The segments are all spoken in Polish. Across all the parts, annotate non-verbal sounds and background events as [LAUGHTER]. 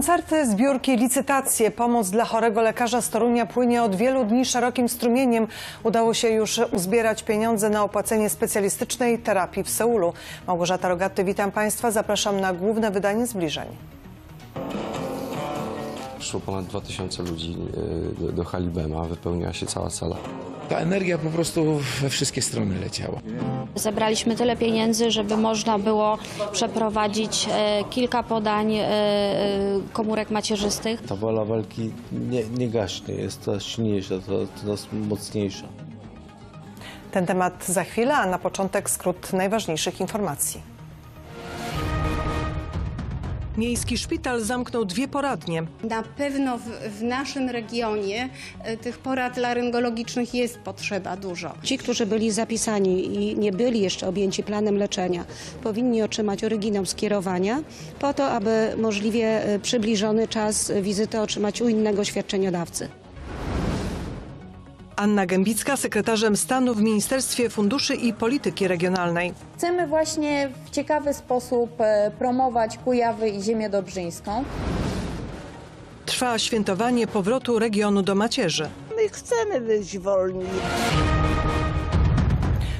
Koncerty, zbiórki, licytacje, pomoc dla chorego lekarza z Torunia płynie od wielu dni szerokim strumieniem. Udało się już uzbierać pieniądze na opłacenie specjalistycznej terapii w Seulu. Małgorzata Rogaty, witam Państwa. Zapraszam na główne wydanie zbliżeń. Przyszło ponad 2000 ludzi do, do Halibema, wypełniła się cała sala. Ta energia po prostu we wszystkie strony leciała. Zebraliśmy tyle pieniędzy, żeby można było przeprowadzić e, kilka podań e, e, komórek macierzystych. Ta wola walki nie, nie gaśnie, jest coraz silniejsza, coraz, coraz mocniejsza. Ten temat za chwilę, a na początek skrót najważniejszych informacji. Miejski szpital zamknął dwie poradnie. Na pewno w, w naszym regionie e, tych porad laryngologicznych jest potrzeba dużo. Ci, którzy byli zapisani i nie byli jeszcze objęci planem leczenia, powinni otrzymać oryginał skierowania po to, aby możliwie e, przybliżony czas wizyty otrzymać u innego świadczeniodawcy. Anna Gębicka, sekretarzem stanu w Ministerstwie Funduszy i Polityki Regionalnej. Chcemy właśnie w ciekawy sposób e, promować Kujawy i ziemię dobrzyńską. Trwa świętowanie powrotu regionu do macierzy. My chcemy być wolni.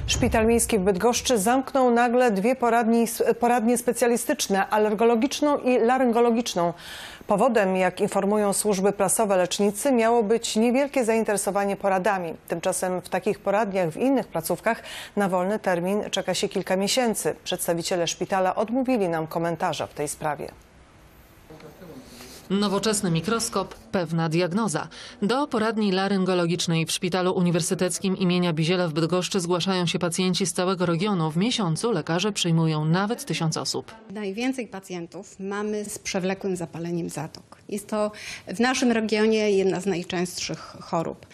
Szpital Miejski w Bydgoszczy zamknął nagle dwie poradni, poradnie specjalistyczne, alergologiczną i laryngologiczną. Powodem, jak informują służby prasowe lecznicy, miało być niewielkie zainteresowanie poradami. Tymczasem w takich poradniach w innych placówkach na wolny termin czeka się kilka miesięcy. Przedstawiciele szpitala odmówili nam komentarza w tej sprawie. Nowoczesny mikroskop, pewna diagnoza. Do poradni laryngologicznej w Szpitalu Uniwersyteckim imienia Biziela w Bydgoszczy zgłaszają się pacjenci z całego regionu. W miesiącu lekarze przyjmują nawet tysiąc osób. Najwięcej pacjentów mamy z przewlekłym zapaleniem zatok. Jest to w naszym regionie jedna z najczęstszych chorób,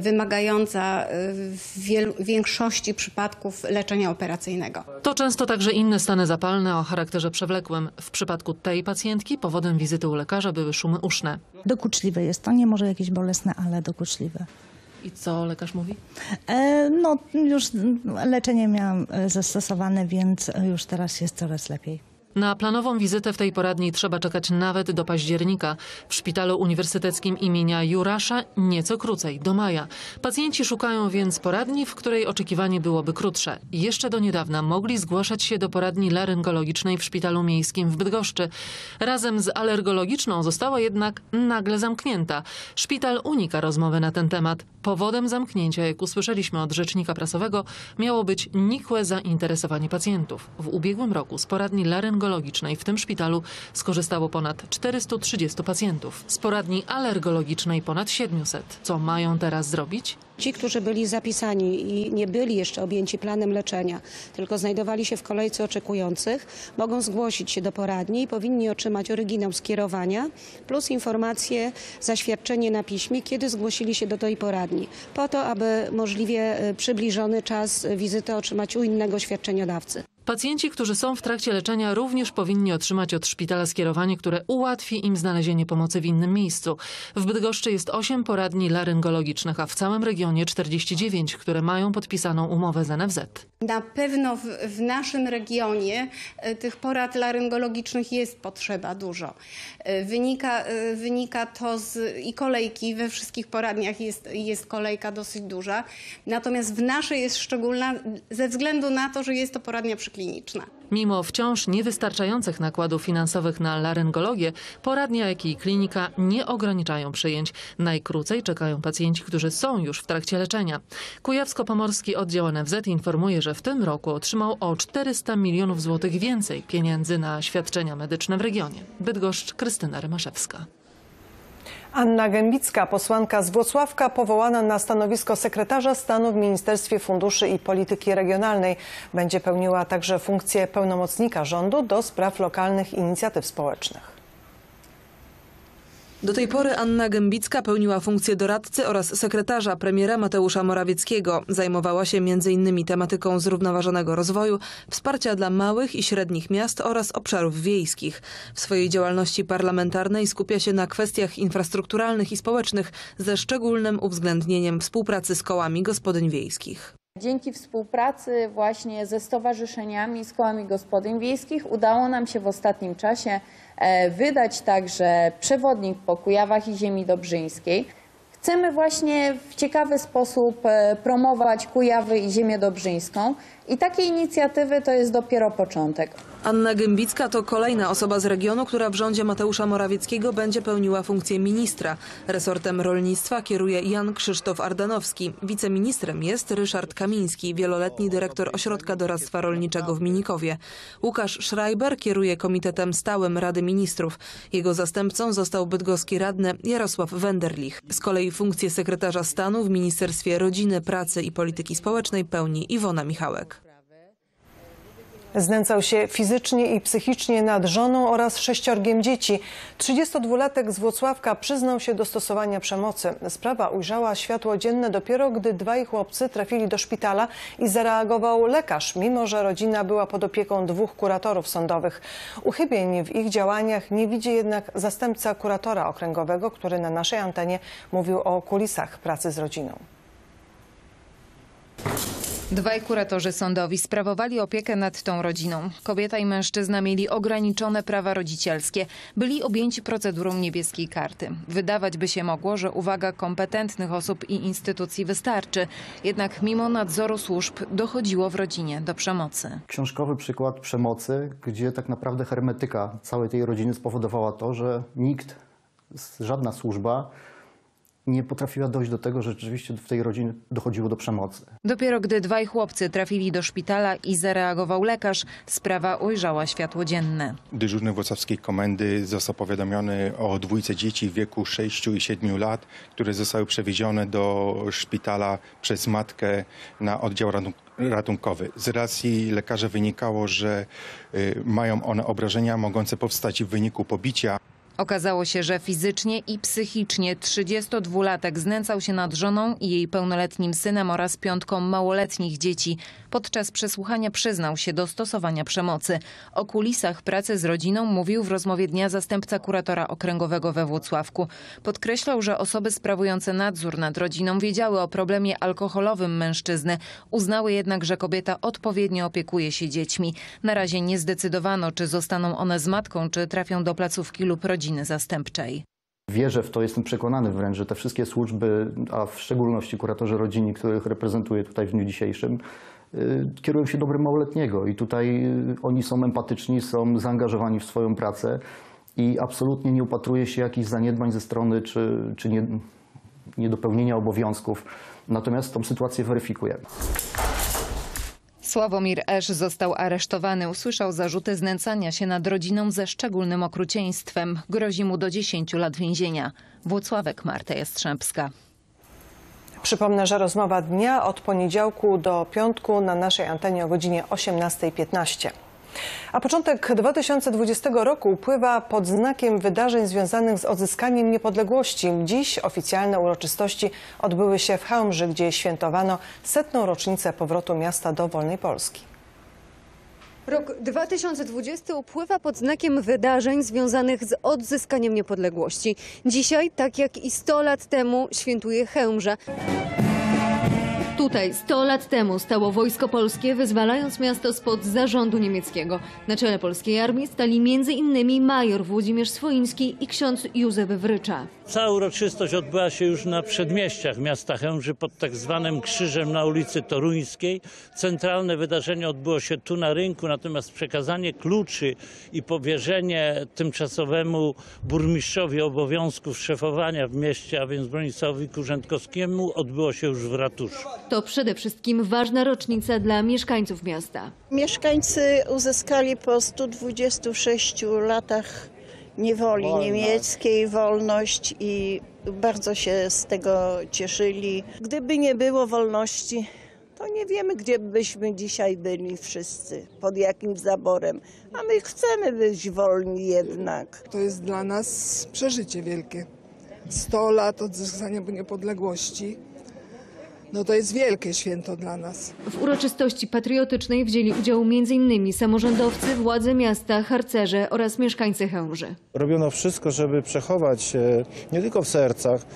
wymagająca w wielu, większości przypadków leczenia operacyjnego. To często także inne stany zapalne o charakterze przewlekłym. W przypadku tej pacjentki powodem wizyty u lekarza były szumy uszne. Dokuczliwe jest to, nie może jakieś bolesne, ale dokuczliwe. I co lekarz mówi? E, no już leczenie miałam e, zastosowane, więc już teraz jest coraz lepiej. Na planową wizytę w tej poradni trzeba czekać nawet do października. W Szpitalu Uniwersyteckim imienia Jurasza nieco krócej, do maja. Pacjenci szukają więc poradni, w której oczekiwanie byłoby krótsze. Jeszcze do niedawna mogli zgłaszać się do poradni laryngologicznej w Szpitalu Miejskim w Bydgoszczy. Razem z alergologiczną została jednak nagle zamknięta. Szpital unika rozmowy na ten temat. Powodem zamknięcia, jak usłyszeliśmy od rzecznika prasowego, miało być nikłe zainteresowanie pacjentów. W ubiegłym roku z poradni laryngologicznej w tym szpitalu skorzystało ponad 430 pacjentów. Z poradni alergologicznej ponad 700. Co mają teraz zrobić? Ci, którzy byli zapisani i nie byli jeszcze objęci planem leczenia, tylko znajdowali się w kolejce oczekujących, mogą zgłosić się do poradni i powinni otrzymać oryginał skierowania plus informacje, zaświadczenie na piśmie, kiedy zgłosili się do tej poradni, po to, aby możliwie e, przybliżony czas wizyty otrzymać u innego świadczeniodawcy. Pacjenci, którzy są w trakcie leczenia, również powinni otrzymać od szpitala skierowanie, które ułatwi im znalezienie pomocy w innym miejscu. W Bydgoszczy jest 8 poradni laryngologicznych, a w całym regionie 49, które mają podpisaną umowę z NFZ. Na pewno w, w naszym regionie e, tych porad laryngologicznych jest potrzeba dużo. E, Wynika, e, wynika to z i kolejki, we wszystkich poradniach jest, jest kolejka dosyć duża. Natomiast w naszej jest szczególna ze względu na to, że jest to poradnia przykliniczna. Mimo wciąż niewystarczających nakładów finansowych na laryngologię, poradnia, jak i klinika nie ograniczają przyjęć. Najkrócej czekają pacjenci, którzy są już w trakcie leczenia. Kujawsko-Pomorski Oddział NFZ informuje, że w tym roku otrzymał o 400 milionów złotych więcej pieniędzy na świadczenia medyczne w regionie. Bydgoszcz, Krystyna Rymaszewska. Anna Gębicka, posłanka z Włocławka, powołana na stanowisko sekretarza stanu w Ministerstwie Funduszy i Polityki Regionalnej. Będzie pełniła także funkcję pełnomocnika rządu do spraw lokalnych inicjatyw społecznych. Do tej pory Anna Gębicka pełniła funkcję doradcy oraz sekretarza premiera Mateusza Morawieckiego. Zajmowała się m.in. tematyką zrównoważonego rozwoju, wsparcia dla małych i średnich miast oraz obszarów wiejskich. W swojej działalności parlamentarnej skupia się na kwestiach infrastrukturalnych i społecznych ze szczególnym uwzględnieniem współpracy z kołami gospodyń wiejskich. Dzięki współpracy właśnie ze stowarzyszeniami, z kołami gospodyń wiejskich udało nam się w ostatnim czasie e, wydać także przewodnik po Kujawach i ziemi dobrzyńskiej. Chcemy właśnie w ciekawy sposób e, promować Kujawy i ziemię dobrzyńską i takie inicjatywy to jest dopiero początek. Anna Gębicka to kolejna osoba z regionu, która w rządzie Mateusza Morawieckiego będzie pełniła funkcję ministra. Resortem rolnictwa kieruje Jan Krzysztof Ardanowski. Wiceministrem jest Ryszard Kamiński, wieloletni dyrektor Ośrodka Doradztwa Rolniczego w Minikowie. Łukasz Schreiber kieruje Komitetem Stałym Rady Ministrów. Jego zastępcą został bydgoski radny Jarosław Wenderlich. Z kolei funkcję sekretarza stanu w Ministerstwie Rodziny, Pracy i Polityki Społecznej pełni Iwona Michałek. Znęcał się fizycznie i psychicznie nad żoną oraz sześciorgiem dzieci. 32-latek z Włocławka przyznał się do stosowania przemocy. Sprawa ujrzała światło dzienne dopiero, gdy dwaj chłopcy trafili do szpitala i zareagował lekarz, mimo że rodzina była pod opieką dwóch kuratorów sądowych. Uchybień w ich działaniach nie widzi jednak zastępca kuratora okręgowego, który na naszej antenie mówił o kulisach pracy z rodziną. Dwaj kuratorzy sądowi sprawowali opiekę nad tą rodziną. Kobieta i mężczyzna mieli ograniczone prawa rodzicielskie. Byli objęci procedurą niebieskiej karty. Wydawać by się mogło, że uwaga kompetentnych osób i instytucji wystarczy. Jednak mimo nadzoru służb dochodziło w rodzinie do przemocy. książkowy przykład przemocy, gdzie tak naprawdę hermetyka całej tej rodziny spowodowała to, że nikt, żadna służba nie potrafiła dojść do tego, że rzeczywiście w tej rodzinie dochodziło do przemocy. Dopiero gdy dwaj chłopcy trafili do szpitala i zareagował lekarz, sprawa ujrzała światło dzienne. Dyżurny włocławskiej komendy został powiadomiony o dwójce dzieci w wieku 6 i 7 lat, które zostały przewiezione do szpitala przez matkę na oddział ratunkowy. Z racji lekarza wynikało, że y, mają one obrażenia mogące powstać w wyniku pobicia. Okazało się, że fizycznie i psychicznie 32-latek znęcał się nad żoną i jej pełnoletnim synem oraz piątką małoletnich dzieci. Podczas przesłuchania przyznał się do stosowania przemocy. O kulisach pracy z rodziną mówił w rozmowie dnia zastępca kuratora okręgowego we Włocławku. Podkreślał, że osoby sprawujące nadzór nad rodziną wiedziały o problemie alkoholowym mężczyzny. Uznały jednak, że kobieta odpowiednio opiekuje się dziećmi. Na razie nie zdecydowano, czy zostaną one z matką, czy trafią do placówki lub rodziny zastępczej. Wierzę w to, jestem przekonany wręcz, że te wszystkie służby, a w szczególności kuratorzy rodziny, których reprezentuję tutaj w dniu dzisiejszym, kierują się dobrem małoletniego i tutaj y, oni są empatyczni, są zaangażowani w swoją pracę i absolutnie nie upatruje się jakichś zaniedbań ze strony czy, czy nie, niedopełnienia obowiązków. Natomiast tą sytuację weryfikujemy. Sławomir Esz został aresztowany. Usłyszał zarzuty znęcania się nad rodziną ze szczególnym okrucieństwem. Grozi mu do 10 lat więzienia. Włocławek Marta Jastrzębska. Przypomnę, że rozmowa dnia od poniedziałku do piątku na naszej antenie o godzinie 18.15. A początek 2020 roku upływa pod znakiem wydarzeń związanych z odzyskaniem niepodległości. Dziś oficjalne uroczystości odbyły się w Chełmży, gdzie świętowano setną rocznicę powrotu miasta do wolnej Polski. Rok 2020 upływa pod znakiem wydarzeń związanych z odzyskaniem niepodległości. Dzisiaj, tak jak i 100 lat temu, świętuje Chełmża. Tutaj 100 lat temu stało Wojsko Polskie, wyzwalając miasto spod zarządu niemieckiego. Na czele polskiej armii stali m.in. major Włodzimierz Swoiński i ksiądz Józef Wrycza. Cała uroczystość odbyła się już na przedmieściach miasta Chełmży pod tak zwanym krzyżem na ulicy Toruńskiej. Centralne wydarzenie odbyło się tu na rynku, natomiast przekazanie kluczy i powierzenie tymczasowemu burmistrzowi obowiązków szefowania w mieście, a więc Bronisławowi Kurzętkowskiemu odbyło się już w ratuszu. To przede wszystkim ważna rocznica dla mieszkańców miasta. Mieszkańcy uzyskali po 126 latach niewoli Wolność. niemieckiej wolność i bardzo się z tego cieszyli. Gdyby nie było wolności, to nie wiemy, gdzie byśmy dzisiaj byli wszyscy, pod jakim zaborem. A my chcemy być wolni jednak. To jest dla nas przeżycie wielkie. 100 lat odzyskania niepodległości. No to jest wielkie święto dla nas. W uroczystości patriotycznej wzięli udział m.in. samorządowcy, władze miasta, harcerze oraz mieszkańcy Chełmży. Robiono wszystko, żeby przechować e, nie tylko w sercach,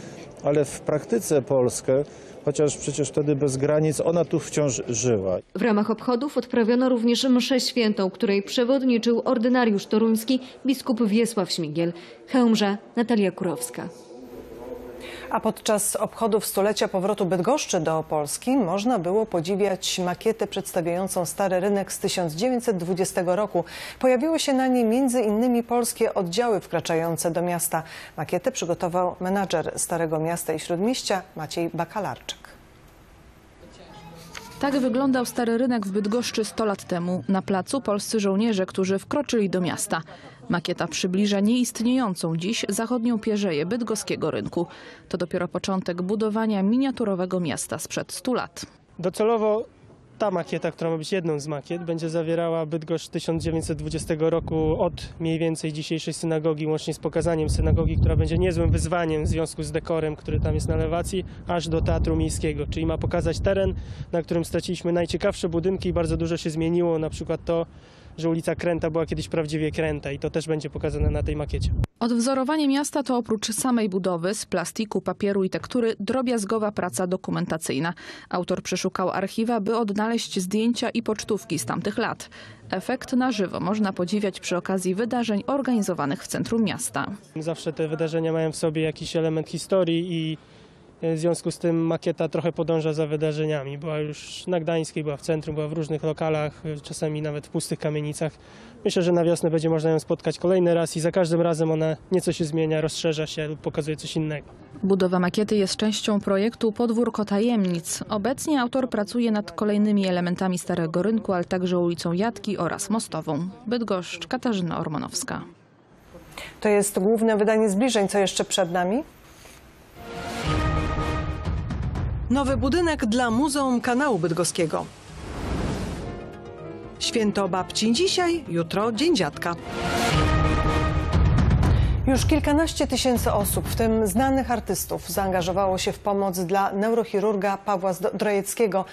ale w praktyce Polskę, chociaż przecież wtedy bez granic ona tu wciąż żyła. W ramach obchodów odprawiono również mszę świętą, której przewodniczył ordynariusz toruński biskup Wiesław Śmigiel. Chełmża Natalia Kurowska. A podczas obchodów stulecia powrotu Bydgoszczy do Polski można było podziwiać makietę przedstawiającą stary rynek z 1920 roku. Pojawiły się na niej innymi polskie oddziały wkraczające do miasta. Makietę przygotował menadżer Starego Miasta i Śródmieścia Maciej Bakalarczyk. Tak wyglądał stary rynek w Bydgoszczy 100 lat temu. Na placu polscy żołnierze, którzy wkroczyli do miasta. Makieta przybliża nieistniejącą dziś zachodnią pierzeję bydgoskiego rynku. To dopiero początek budowania miniaturowego miasta sprzed 100 lat. Docelowo ta makieta, która ma być jedną z makiet, będzie zawierała Bydgoszcz 1920 roku od mniej więcej dzisiejszej synagogi, łącznie z pokazaniem synagogi, która będzie niezłym wyzwaniem w związku z dekorem, który tam jest na elewacji, aż do Teatru Miejskiego. Czyli ma pokazać teren, na którym straciliśmy najciekawsze budynki i bardzo dużo się zmieniło, na przykład to, że ulica Kręta była kiedyś prawdziwie Kręta i to też będzie pokazane na tej makiecie. Odwzorowanie miasta to oprócz samej budowy z plastiku, papieru i tektury drobiazgowa praca dokumentacyjna. Autor przeszukał archiwa, by odnaleźć zdjęcia i pocztówki z tamtych lat. Efekt na żywo można podziwiać przy okazji wydarzeń organizowanych w centrum miasta. Zawsze te wydarzenia mają w sobie jakiś element historii i w związku z tym makieta trochę podąża za wydarzeniami. Była już na Gdańskiej, była w centrum, była w różnych lokalach, czasami nawet w pustych kamienicach. Myślę, że na wiosnę będzie można ją spotkać kolejny raz i za każdym razem ona nieco się zmienia, rozszerza się lub pokazuje coś innego. Budowa makiety jest częścią projektu Podwórko Tajemnic. Obecnie autor pracuje nad kolejnymi elementami Starego Rynku, ale także ulicą Jatki oraz Mostową. Bydgoszcz, Katarzyna Ormanowska. To jest główne wydanie zbliżeń. Co jeszcze przed nami? Nowy budynek dla Muzeum Kanału Bydgoskiego. Święto babci dzisiaj, jutro Dzień Dziadka. Już kilkanaście tysięcy osób, w tym znanych artystów, zaangażowało się w pomoc dla neurochirurga Pawła Zdrojeckiego.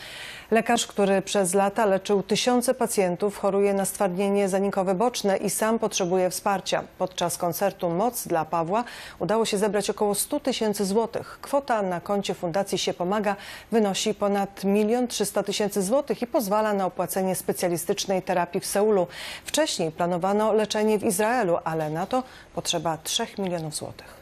Lekarz, który przez lata leczył tysiące pacjentów, choruje na stwardnienie zanikowe boczne i sam potrzebuje wsparcia. Podczas koncertu Moc dla Pawła udało się zebrać około 100 tysięcy złotych. Kwota na koncie Fundacji Się Pomaga wynosi ponad 1 300 tysięcy złotych i pozwala na opłacenie specjalistycznej terapii w Seulu. Wcześniej planowano leczenie w Izraelu, ale na to potrzeba 3 milionów złotych.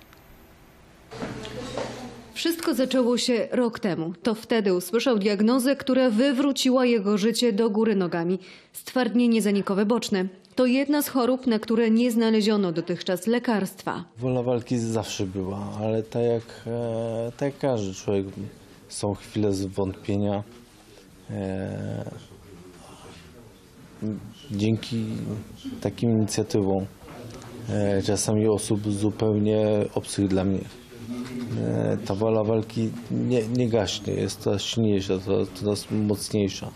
Wszystko zaczęło się rok temu. To wtedy usłyszał diagnozę, która wywróciła jego życie do góry nogami. Stwardnienie zanikowe boczne. To jedna z chorób, na które nie znaleziono dotychczas lekarstwa. Wola walki zawsze była, ale tak jak, e, tak jak każdy człowiek, są chwile zwątpienia. E, dzięki takim inicjatywom, e, czasami osób zupełnie obcych dla mnie, ta wola walki nie, nie gaśnie, jest coraz silniejsza, coraz, coraz mocniejsza.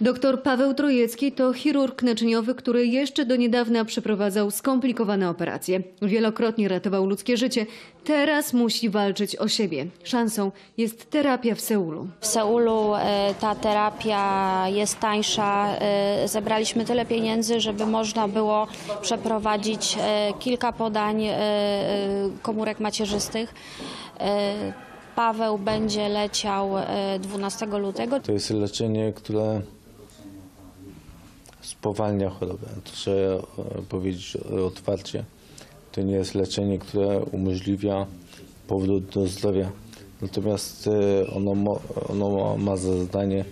Doktor Paweł Trojecki to chirurg naczyniowy, który jeszcze do niedawna przeprowadzał skomplikowane operacje. Wielokrotnie ratował ludzkie życie. Teraz musi walczyć o siebie. Szansą jest terapia w Seulu. W Seulu e, ta terapia jest tańsza. E, Zebraliśmy tyle pieniędzy, żeby można było przeprowadzić e, kilka podań komórek macierzystych. Paweł będzie leciał e, 12 lutego. To jest leczenie, które spowalnia chorobę. To trzeba e, powiedzieć otwarcie. To nie jest leczenie, które umożliwia powrót do zdrowia. Natomiast e, ono, ono ma za zadanie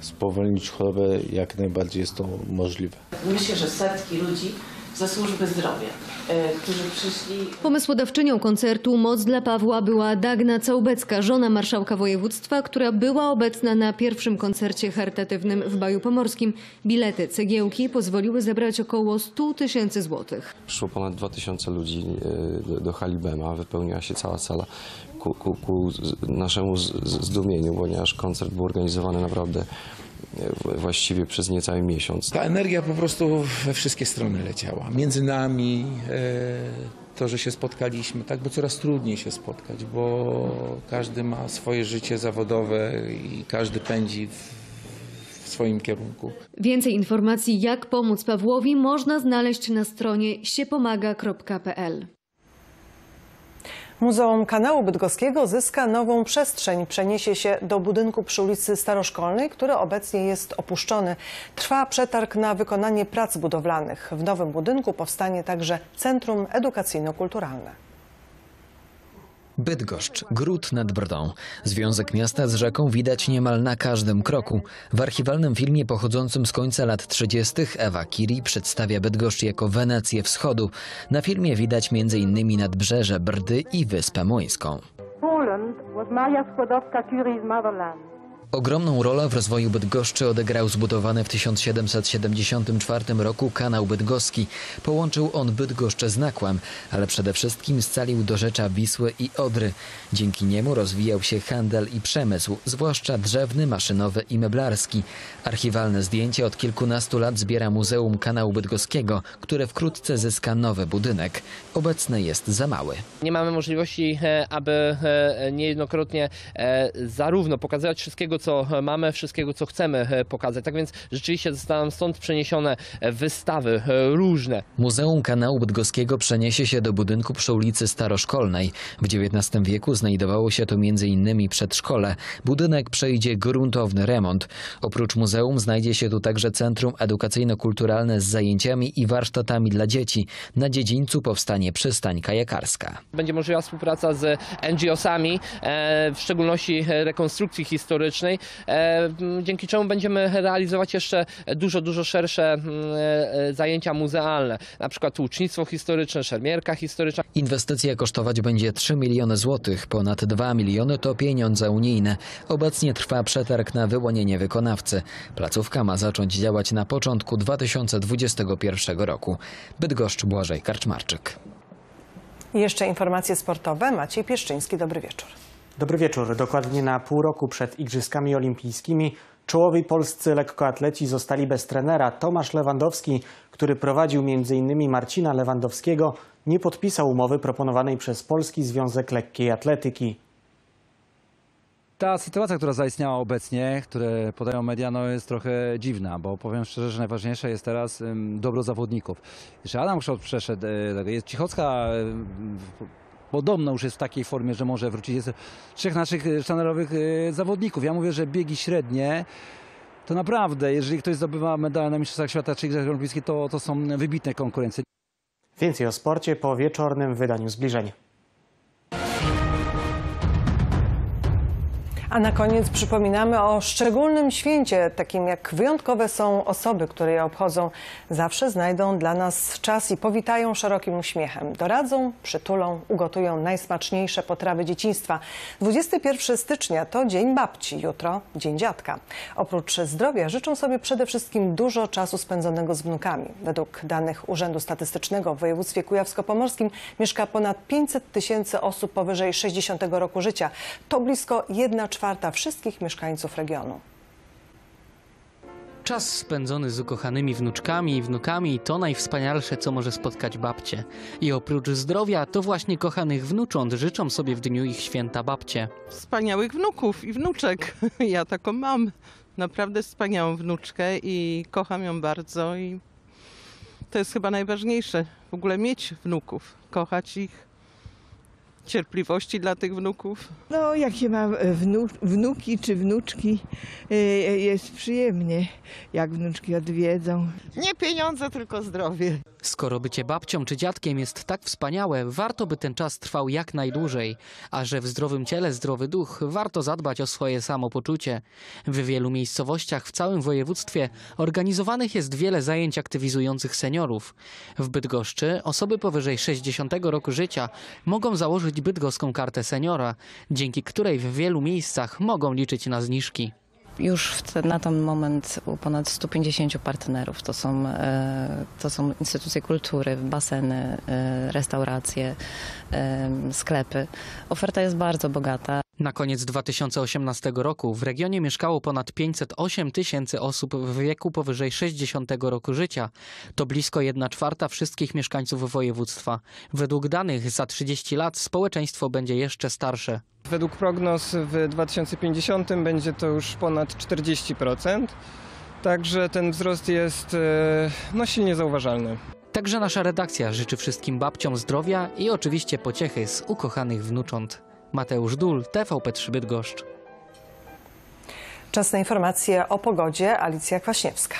spowolnić chorobę, jak najbardziej jest to możliwe. Myślę, że setki ludzi ze służby zdrowia, e, którzy przyszli Pomysłodawczynią koncertu Moc dla Pawła była Dagna Całbecka, żona marszałka województwa, która była obecna na pierwszym koncercie charytatywnym w Baju Pomorskim. Bilety, cegiełki pozwoliły zebrać około 100 tysięcy złotych. Przyszło ponad 2000 ludzi e, do, do hali Bema, wypełniła się cała sala ku, ku, ku naszemu zdumieniu, ponieważ koncert był organizowany naprawdę właściwie przez niecały miesiąc. Ta energia po prostu we wszystkie strony leciała. Między nami, e, to, że się spotkaliśmy, tak, bo coraz trudniej się spotkać, bo każdy ma swoje życie zawodowe i każdy pędzi w, w swoim kierunku. Więcej informacji, jak pomóc Pawłowi, można znaleźć na stronie siepomaga.pl. Muzeum Kanału Bydgoskiego zyska nową przestrzeń. Przeniesie się do budynku przy ulicy Staroszkolnej, który obecnie jest opuszczony. Trwa przetarg na wykonanie prac budowlanych. W nowym budynku powstanie także Centrum Edukacyjno-Kulturalne. Bydgoszcz, gród nad Brdą. Związek miasta z rzeką widać niemal na każdym kroku. W archiwalnym filmie pochodzącym z końca lat 30. Ewa Kiri przedstawia Bydgoszcz jako Wenecję Wschodu. Na filmie widać m.in. nadbrzeże Brdy i Wyspę Młyńską. Poland was Maria Skłodowska-Curie's motherland. Ogromną rolę w rozwoju Bydgoszczy odegrał zbudowany w 1774 roku kanał bydgoski. Połączył on Bydgoszczę z Nakłem, ale przede wszystkim scalił do rzecza Wisły i Odry. Dzięki niemu rozwijał się handel i przemysł, zwłaszcza drzewny, maszynowy i meblarski. Archiwalne zdjęcie od kilkunastu lat zbiera Muzeum Kanału Bydgoskiego, które wkrótce zyska nowy budynek. Obecny jest za mały. Nie mamy możliwości, e, aby e, niejednokrotnie e, zarówno pokazywać wszystkiego, co mamy, wszystkiego, co chcemy e, pokazać. Tak więc rzeczywiście zostaną stąd przeniesione e, wystawy e, różne. Muzeum Kanału Bydgoskiego przeniesie się do budynku przy ulicy Staroszkolnej. W XIX wieku znajdowało się tu m.in. przedszkole. Budynek przejdzie gruntowny remont. Oprócz muzeum znajdzie się tu także Centrum Edukacyjno-Kulturalne z zajęciami i warsztatami dla dzieci. Na dziedzińcu powstanie przystań kajakarska. Będzie możliwa współpraca z NGO-sami, w szczególności rekonstrukcji historycznej, e, dzięki czemu będziemy realizować jeszcze dużo, dużo szersze e, zajęcia muzealne, na przykład łucznictwo historyczne, szermierka historyczna. Inwestycja kosztować będzie 3 miliony złotych, ponad 2 miliony to pieniądze unijne. Obecnie trwa przetarg na wyłonienie wykonawcy. Placówka ma zacząć działać na początku 2021 roku. Bydgoszcz Błażej Karczmarczyk. Jeszcze informacje sportowe. Maciej Pieszczyński, dobry wieczór. Dobry wieczór. Dokładnie na pół roku przed Igrzyskami Olimpijskimi czołowi polscy lekkoatleci zostali bez trenera. Tomasz Lewandowski, który prowadził m.in. Marcina Lewandowskiego, nie podpisał umowy proponowanej przez Polski Związek Lekkiej Atletyki. Ta sytuacja, która zaistniała obecnie, które podają media, no jest trochę dziwna, bo powiem szczerze, że najważniejsze jest teraz dobro zawodników. Jeszcze Adam Kształt przeszedł, y, jest Cichocka, podobno już jest w takiej formie, że może wrócić. Jest trzech naszych y, sztandarowych y, zawodników. Ja mówię, że biegi średnie to naprawdę, jeżeli ktoś zdobywa medal na Mistrzostwach Świata czy Igrzyskach Olimpijskich, to, to są wybitne konkurencje. Więcej o sporcie po wieczornym wydaniu Zbliżenia. A na koniec przypominamy o szczególnym święcie, takim jak wyjątkowe są osoby, które je obchodzą. Zawsze znajdą dla nas czas i powitają szerokim uśmiechem. Doradzą, przytulą, ugotują najsmaczniejsze potrawy dzieciństwa. 21 stycznia to Dzień Babci, jutro Dzień Dziadka. Oprócz zdrowia życzą sobie przede wszystkim dużo czasu spędzonego z wnukami. Według danych Urzędu Statystycznego w województwie kujawsko-pomorskim mieszka ponad 500 tysięcy osób powyżej 60 roku życia. To blisko 1 czwarta wszystkich mieszkańców regionu. Czas spędzony z ukochanymi wnuczkami i wnukami to najwspanialsze, co może spotkać babcie. I oprócz zdrowia, to właśnie kochanych wnucząt życzą sobie w dniu ich święta babcie. Wspaniałych wnuków i wnuczek. [LAUGHS] Ja taką mam. Naprawdę wspaniałą wnuczkę i kocham ją bardzo i to jest chyba najważniejsze. W ogóle mieć wnuków, kochać ich, cierpliwości dla tych wnuków. No, jak się ma wnu, wnuki czy wnuczki, y, jest przyjemnie, jak wnuczki odwiedzą. Nie pieniądze, tylko zdrowie. Skoro bycie babcią czy dziadkiem jest tak wspaniałe, warto by ten czas trwał jak najdłużej. A że w zdrowym ciele zdrowy duch, warto zadbać o swoje samopoczucie. W wielu miejscowościach w całym województwie organizowanych jest wiele zajęć aktywizujących seniorów. W Bydgoszczy osoby powyżej 60 roku życia mogą założyć bydgoską kartę seniora, dzięki której w wielu miejscach mogą liczyć na zniżki. Już na ten moment u ponad 150 partnerów. To są, e, to są instytucje kultury, baseny, e, restauracje, e, sklepy. Oferta jest bardzo bogata. Na koniec 2018 roku w regionie mieszkało ponad 508 tysięcy osób w wieku powyżej 60 roku życia. To blisko 1 czwarta wszystkich mieszkańców województwa. Według danych za 30 lat społeczeństwo będzie jeszcze starsze. Według prognoz w 2050 będzie to już ponad 40%. Także ten wzrost jest e, no, silnie zauważalny. Także nasza redakcja życzy wszystkim babciom zdrowia i oczywiście pociechy z ukochanych wnucząt. Mateusz Dul, TVP3 Bydgoszcz. Czas na informacje o pogodzie. Alicja Kwaśniewska.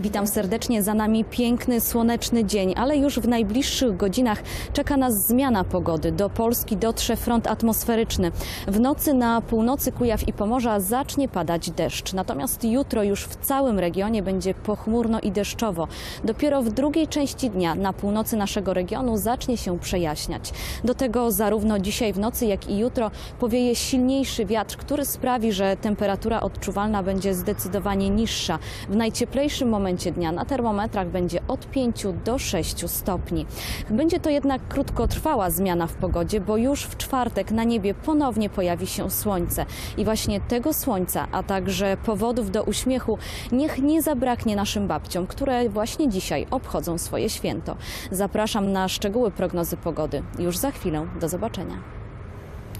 Witam serdecznie. Za nami piękny, słoneczny dzień, ale już w najbliższych godzinach czeka nas zmiana pogody. Do Polski dotrze front atmosferyczny. W nocy na północy Kujaw i Pomorza zacznie padać deszcz. Natomiast jutro już w całym regionie będzie pochmurno i deszczowo. Dopiero w drugiej części dnia na północy naszego regionu zacznie się przejaśniać. Do tego zarówno dzisiaj w nocy, jak i jutro powieje silniejszy wiatr, który sprawi, że temperatura odczuwalna będzie zdecydowanie niższa. W najcieplejszym momencie dnia na termometrach będzie od 5 do 6 stopni. Będzie to jednak krótkotrwała zmiana w pogodzie, bo już w czwartek na niebie ponownie pojawi się słońce. I właśnie tego słońca, a także powodów do uśmiechu niech nie zabraknie naszym babciom, które właśnie dzisiaj obchodzą swoje święto. Zapraszam na szczegóły prognozy pogody. Już za chwilę. Do zobaczenia.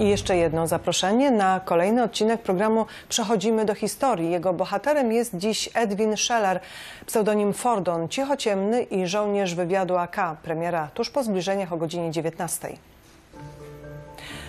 I jeszcze jedno zaproszenie na kolejny odcinek programu Przechodzimy do historii. Jego bohaterem jest dziś Edwin Scheller, pseudonim Fordon, cichociemny i żołnierz wywiadu AK. Premiera tuż po zbliżeniach o godzinie 19.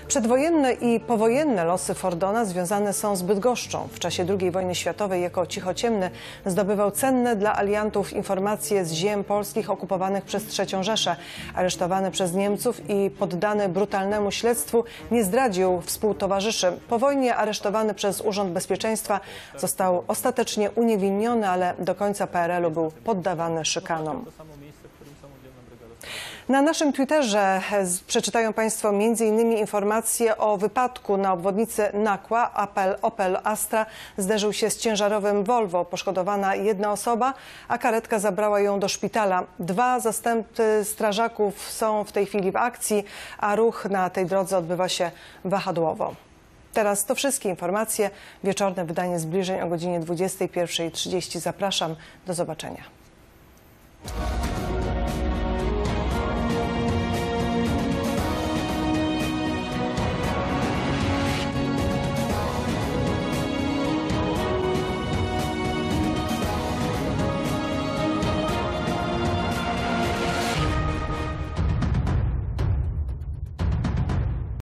Przedwojenne i powojenne losy Fordona związane są z Bydgoszczą. W czasie II wojny światowej jako cichociemny zdobywał cenne dla aliantów informacje z ziem polskich okupowanych przez III Rzeszę. Aresztowany przez Niemców i poddany brutalnemu śledztwu nie zdradził współtowarzyszy. Po wojnie aresztowany przez Urząd Bezpieczeństwa został ostatecznie uniewinniony, ale do końca PRL-u był poddawany szykanom. Na naszym Twitterze z- przeczytają Państwo m.in. informacje o wypadku na obwodnicy Nakła. Apel Opel Astra zderzył się z ciężarowym Volvo. Poszkodowana jedna osoba, a karetka zabrała ją do szpitala. Dwa zastępy strażaków są w tej chwili w akcji, a ruch na tej drodze odbywa się wahadłowo. Teraz to wszystkie informacje. Wieczorne wydanie zbliżeń o godzinie 21.30. Zapraszam. Do zobaczenia.